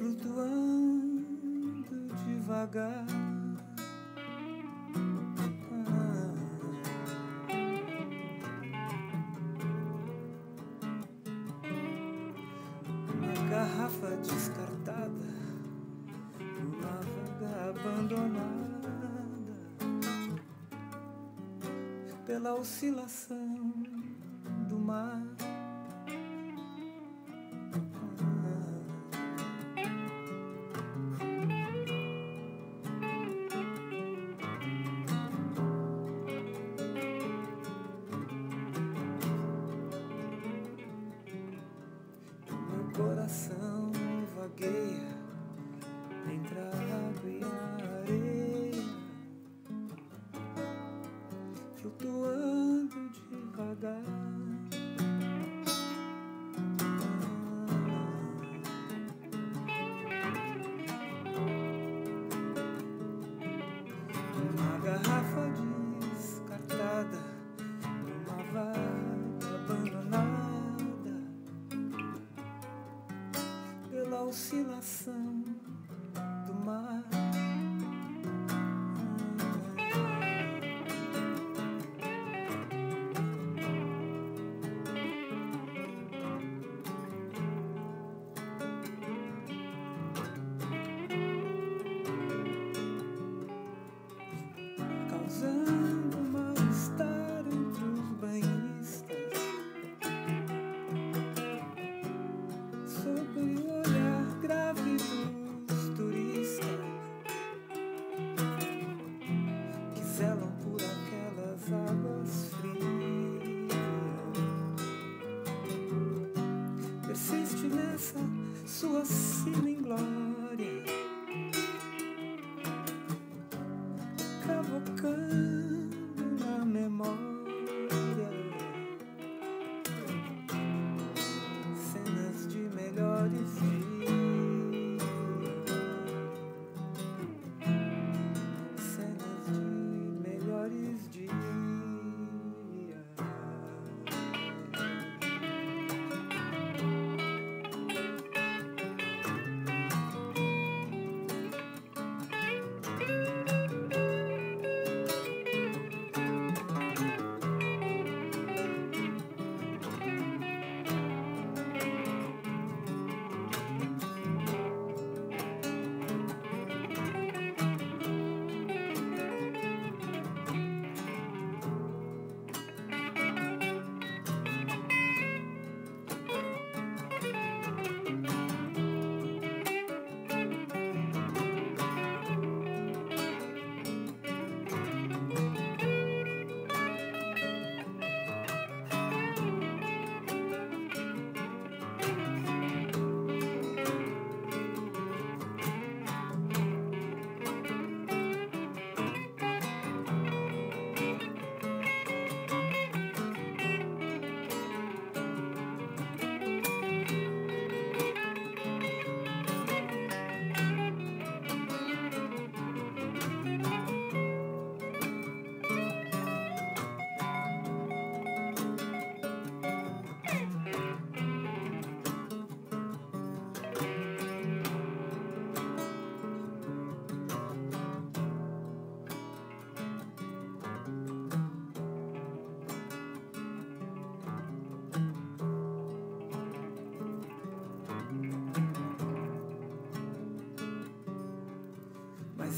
flutuando devagar. Ah. Uma garrafa descartada, uma vaga abandonada pela oscilação do mar. graça vacilação. nessa sua sina inglória.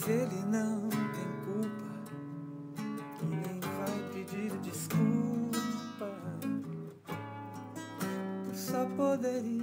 Mas ele não tem culpa e nem vai pedir desculpa. Eu só poderia.